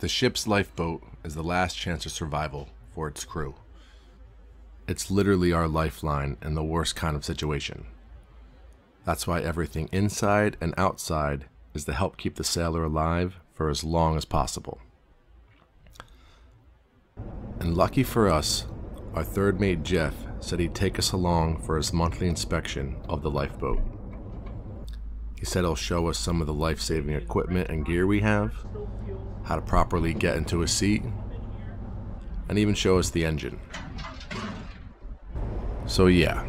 The ship's lifeboat is the last chance of survival for its crew. It's literally our lifeline in the worst kind of situation. That's why everything inside and outside is to help keep the sailor alive for as long as possible. And lucky for us, our third mate Jeff said he'd take us along for his monthly inspection of the lifeboat. He said he'll show us some of the life saving equipment and gear we have, how to properly get into a seat, and even show us the engine. So, yeah,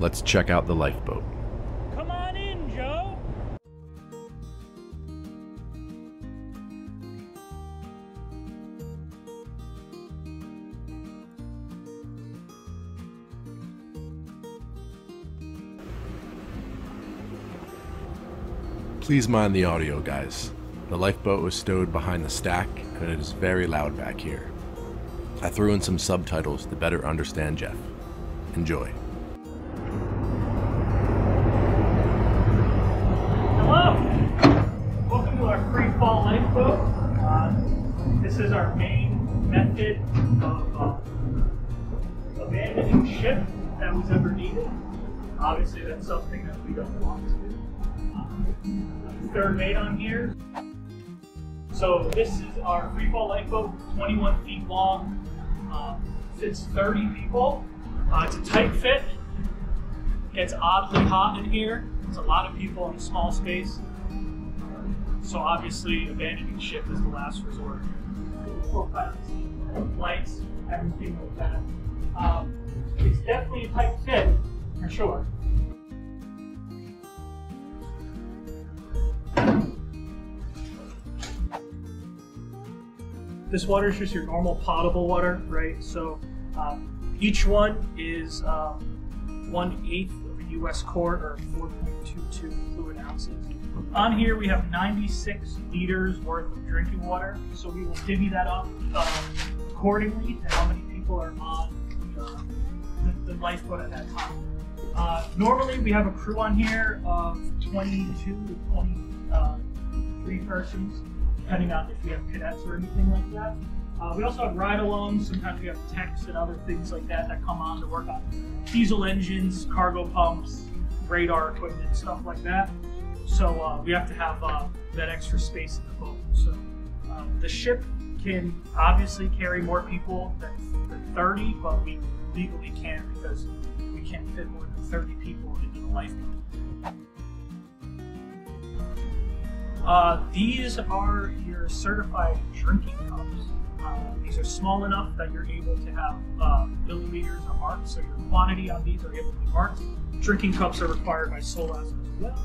let's check out the lifeboat. Please mind the audio, guys. The lifeboat was stowed behind the stack, and it is very loud back here. I threw in some subtitles to better understand Jeff. Enjoy. Hello. Welcome to our free fall lifeboat. Uh, this is our main method of uh, abandoning ship that was ever needed. Obviously, that's something that we don't want to do. Third mate on here. So this is our free fall lifeboat, 21 feet long, uh, fits 30 people. Uh, it's a tight fit. Gets oddly hot in here. It's a lot of people in a small space. So obviously, abandoning ship is the last resort. Lights, everything like that. Um, it's definitely a tight fit, for sure. This water is just your normal potable water, right? So um, each one is um, one eighth of a U.S. quart or 4.22 fluid ounces. On here we have 96 liters worth of drinking water, so we will divvy that up uh, accordingly to how many people are on the, uh, the, the lifeboat at that time. Uh, normally we have a crew on here of 22 to 23 persons, depending on if we have cadets or anything like that. Uh, we also have ride-alongs. Sometimes we have techs and other things like that that come on to work on diesel engines, cargo pumps, radar equipment, stuff like that. So uh, we have to have uh, that extra space in the boat. So um, the ship can obviously carry more people than, than 30, but we legally can't because we can't fit more than 30 people into the lifeboat. Uh, these are your certified drinking cups. Uh, these are small enough that you're able to have uh, milliliters or marks, so your quantity on these are able to be marked. Drinking cups are required by SOLAS as well.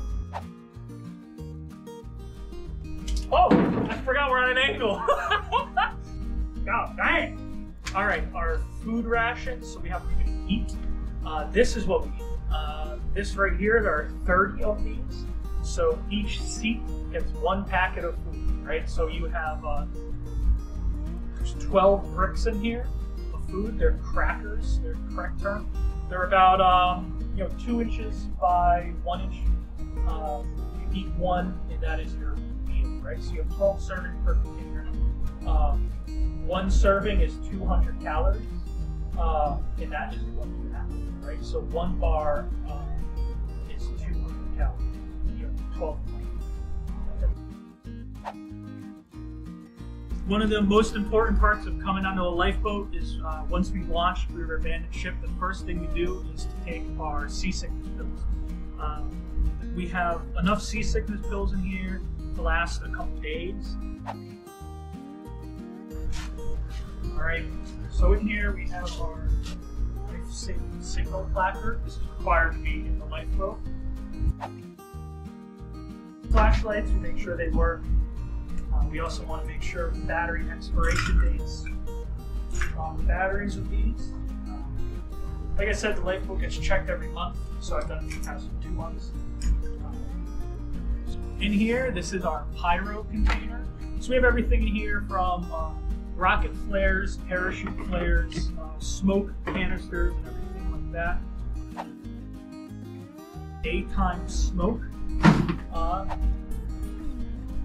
Oh, I forgot we're on an angle. God dang. All right, our food rations. So we have to eat. Uh, this is what we eat. Uh, this right here, there are 30 of these. So each seat gets one packet of food, right? So you have uh, there's 12 bricks in here of food. They're crackers. They're the correct term. They're about um, you know two inches by one inch. Uh, you eat one, and that is your meal, right? So you have 12 servings per container. Um, one serving is 200 calories, uh, and that is what you have, right? So one bar uh, is 200 calories. 12. One of the most important parts of coming onto a lifeboat is uh, once we launch through our abandoned ship, the first thing we do is to take our seasickness pills. Um, we have enough seasickness pills in here to last a couple days. All right, so in here we have our life signal placard. This is required to be in the lifeboat. Flashlights, we make sure they work. Uh, we also want to make sure battery expiration dates on the batteries of these. Um, like I said, the light lifeboat gets checked every month, so I've done it for the past two months. In here, this is our pyro container. So we have everything in here from uh, rocket flares, parachute flares, uh, smoke canisters, and everything like that. Daytime smoke. Uh,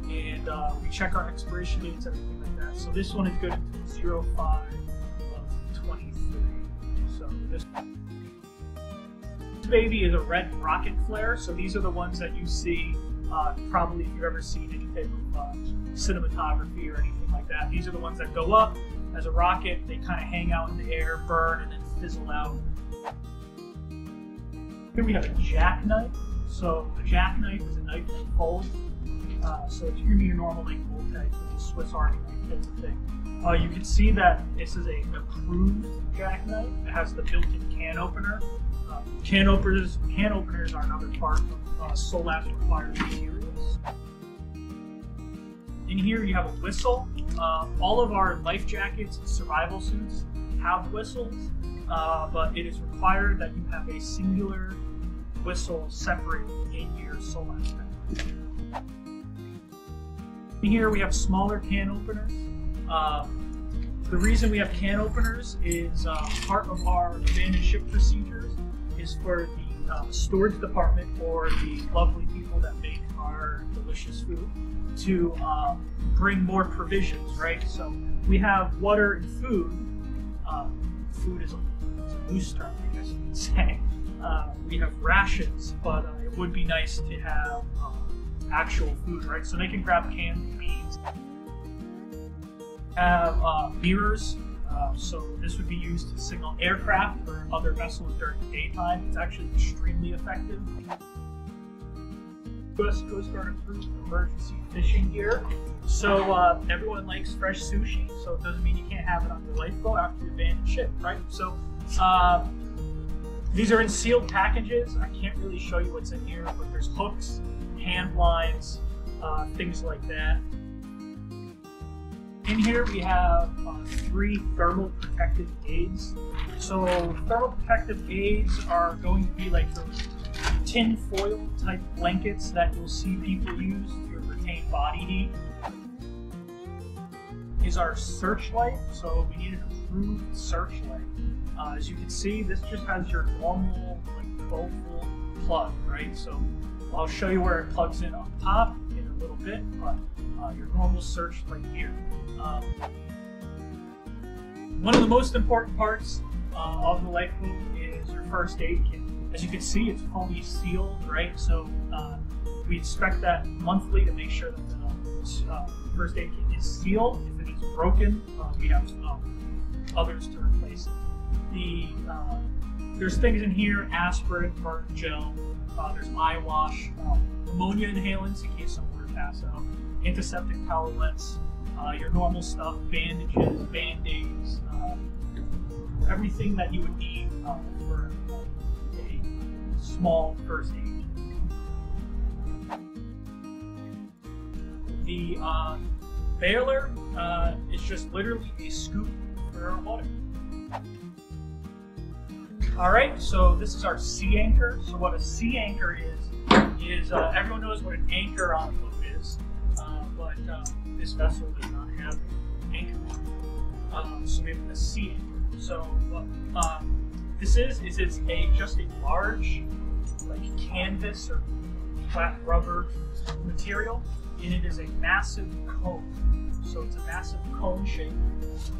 and uh, we check our expiration dates, everything like that. So this one is good until 05 of 23. So this baby is a red rocket flare. So these are the ones that you see uh, probably if you've ever seen any type of uh, cinematography or anything like that. These are the ones that go up as a rocket. They kind of hang out in the air, burn, and then fizzle out. Here we have a jackknife. So a jackknife is a knife that folds. Uh, so it's be your normal like bolt type, which is Swiss Army knife type of thing. Uh, you can see that this is a approved jackknife. It has the built-in can opener. Uh, can openers, can openers are another part of uh, required materials. In here you have a whistle. Uh, all of our life jackets and survival suits have whistles, uh, but it is required that you have a singular whistle separate SOLAS here we have smaller can openers. Uh, the reason we have can openers is uh, part of our abandoned ship procedures is for the uh, storage department or the lovely people that make our delicious food to um, bring more provisions, right? So we have water and food. Food is a, a loose term, I guess you could say. Uh, we have rations, but uh, it would be nice to have um, actual food, right? So they can grab canned beans. Have uh, mirrors, uh, so this would be used to signal aircraft or other vessels during the daytime. It's actually extremely effective. U.S. Coast Guard approved emergency fishing gear. So uh, everyone likes fresh sushi, so it doesn't mean you can't have it on your lifeboat after you abandon ship, right? So uh, these are in sealed packages. I can't really show you what's in here, but there's hooks, hand lines, uh, things like that. In here we have uh, three thermal protective aids. So thermal protective aids are going to be like those tin foil type blankets that you'll see people use to retain body heat. Is our searchlight. So we need an approved searchlight. Uh, as you can see, this just has your normal like 12 volt plug, right? So I'll show you where it plugs in on top in a little bit, but uh, your normal searchlight here. Um, one of the most important parts uh, of the lifeboat is your first aid kit. As you can see, it's fully sealed, right? So uh, we inspect that monthly to make sure that the uh, first aid kit is sealed. If it is broken, uh, we have um, others to. The uh, there's things in here: aspirin, burn gel. Uh, there's eye wash, um, ammonia inhalants in case someone were to pass out, antiseptic towelettes, uh, your normal stuff, bandages, band-aids, uh, everything that you would need uh, for a small first aid. The uh, baler uh, is just literally a scoop for water. All right, so this is our sea anchor. So what a sea anchor is, is uh, everyone knows what an anchor on a boat is, uh, but uh, this vessel does not have an anchor. Um, so we have a sea anchor. So what um, this is, is it's a just a large like canvas or flat rubber material, and it is a massive cone. So it's a massive cone shape,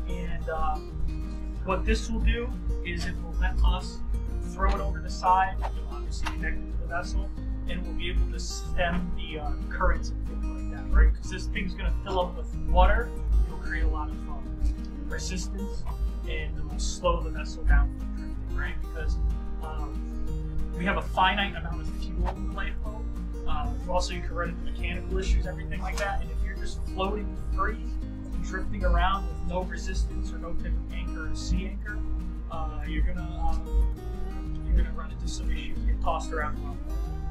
and um, what this will do is it will let us throw it over the side. Obviously connect it to the vessel, and we'll be able to stem the uh, currents and things like that, right? Because this thing's going to fill up with water. It'll create a lot of um, resistance, and it will slow the vessel down from drifting, right? Because um, we have a finite amount of fuel in the lifeboat. Um, also, you can run into mechanical issues, everything like that. And if you're just floating free, drifting around with no resistance or no type of anchor or sea anchor, uh, you're gonna um, you're gonna run into some issues, get tossed around. a lot.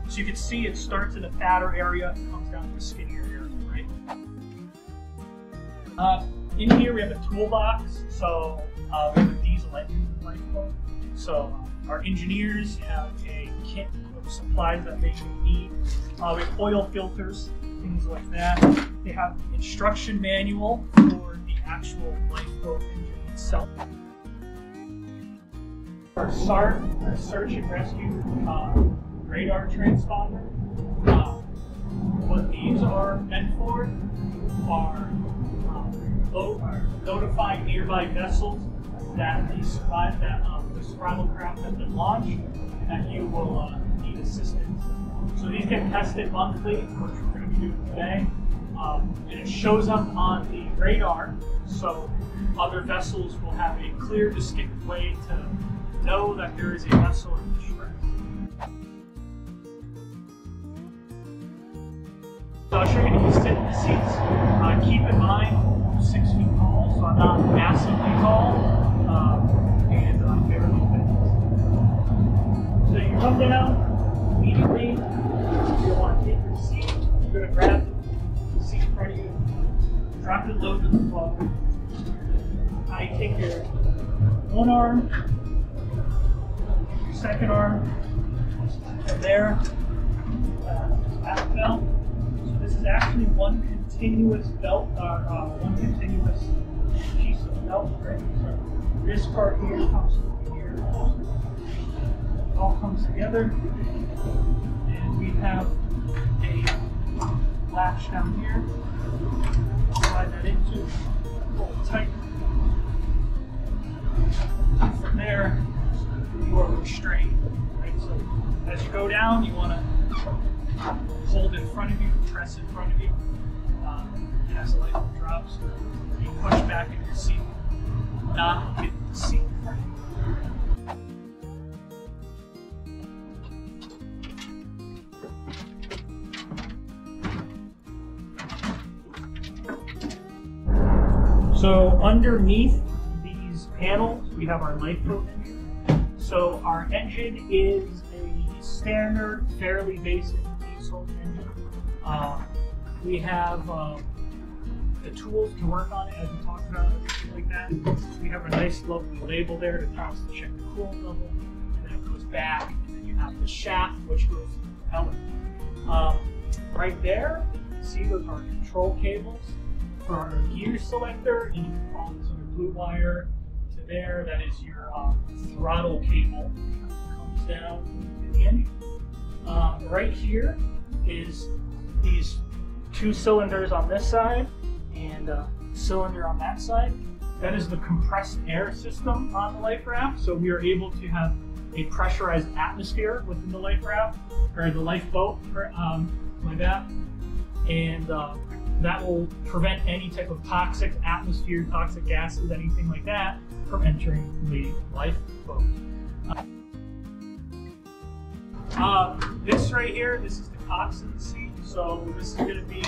So you can see it starts in a fatter area and comes down to a skinnier area, right? Uh, in here we have a toolbox. So uh, we have a diesel engine lifeboat. So uh, our engineers have a kit of supplies that they need. Uh, we have oil filters, things like that. They have the instruction manual for the actual lifeboat engine itself. Our SART, our search and rescue uh, radar transponder. Uh, what these are meant for are um, lo- notifying nearby vessels that that um, the survival craft has been launched and that you will uh, need assistance. So these get tested monthly, today. Um, and it shows up on the radar, so other vessels will have a clear, distinct way to know that there is a vessel in distress. So I'll show you to sit in the seats. Uh, keep in mind, I'm six feet tall, so I'm not massively tall, um, and I'm fairly fit. So you come down drop the. I take your one arm, your second arm, and there, uh, back belt. So this is actually one continuous belt, uh, uh, one continuous piece of belt, right? So this part here comes here, all comes together, and we have a latch down here. Slide that into, pull tight. From there, you are restrained, right? So as you go down, you want to hold in front of you, press in front of you. Um, as the light drops, underneath these panels, we have our lifeboat engine. So our engine is a standard, fairly basic diesel engine. Uh, we have uh, the tools to work on it, as we talked about, like that. We have a nice lovely label there to constantly check the coolant level, and then it goes back, and then you have the shaft, which goes to the propeller. Um, right there, you see those are control cables our gear selector, and you can follow this under blue wire to there. That is your um, throttle cable. Comes down to the engine. Uh, right here is these two cylinders on this side and a cylinder on that side. That is the compressed air system on the life raft. So we are able to have a pressurized atmosphere within the life raft or the lifeboat, um, like that, and uh, that will prevent any type of toxic atmosphere, toxic gases, anything like that from entering the lifeboat. Uh, this right here, this is the coxswain seat. So this is going to be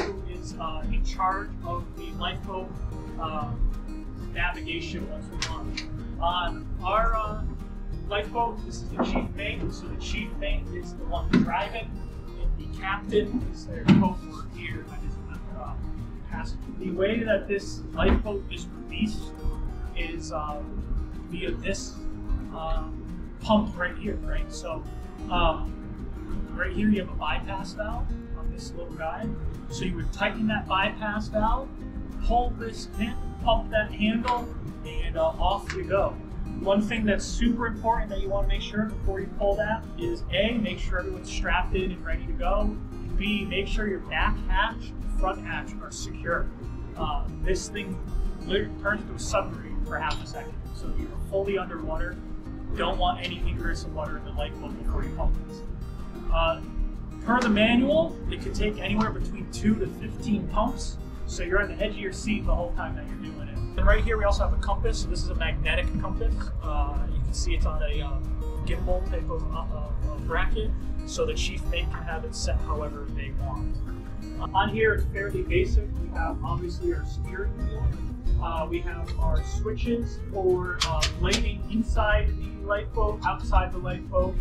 who is uh, in charge of the lifeboat uh, navigation once we launch. On our uh, lifeboat, this is the chief mate. So the chief mate is the one driving, the captain is their co-word here. That is the uh, passenger. The way that this lifeboat is released is uh, via this uh, pump right here, right? So um, right here you have a bypass valve on this little guy. So you would tighten that bypass valve, pull this pin, pump that handle, and uh, off you go. One thing that's super important that you want to make sure before you pull that is A, make sure everyone's strapped in and ready to go. B, make sure your back hatch and front hatch are secure. Uh, this thing turns into a submarine for half a second. So you're fully underwater. Don't want any ingress of water in the lifeboat before you pump this. Uh, per the manual, it could take anywhere between 2 to 15 pumps. So you're on the edge of your seat the whole time that you're doing it. And right here we also have a compass. This is a magnetic compass. Uh, you can see it's on a uh, gimbal type of uh, bracket. So the chief mate can have it set however they want. on here it's fairly basic. We have obviously our steering wheel. Uh, we have our switches for uh, lighting inside the lifeboat, outside the lifeboat,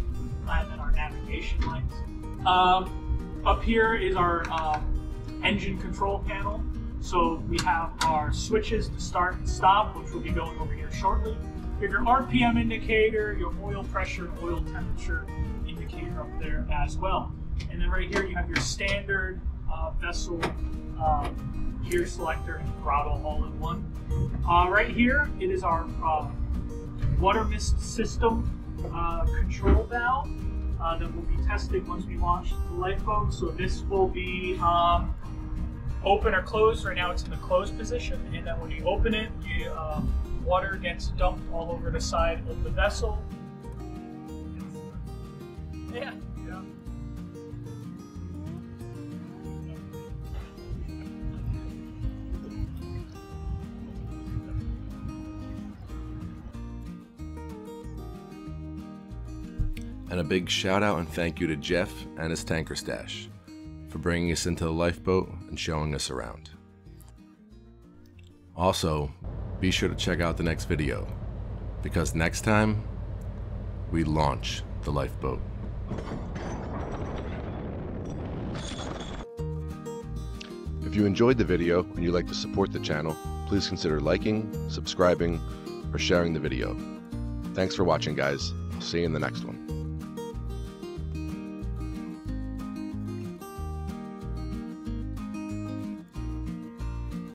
and then our navigation lights. Um, up here is our uh, engine control panel. So we have our switches to start and stop, which we'll be going over here shortly. You have your RPM indicator, your oil pressure, oil temperature indicator up there as well. And then right here you have your standard uh, vessel um, gear selector and throttle all in one. Uh, right here, it is our uh, water mist system uh, control valve. uh, that we'll be testing once we launch the lifeboat. So this will be um, open or closed. Right now it's in the closed position, and then when you open it, you, um, water gets dumped all over the side of the vessel. Yeah. And a big shout out and thank you to Jeff and his tanker stash for bringing us into the lifeboat and showing us around. Also, be sure to check out the next video because next time we launch the lifeboat. If you enjoyed the video and you'd like to support the channel, please consider liking, subscribing, or sharing the video. Thanks for watching, guys. I'll see you in the next one.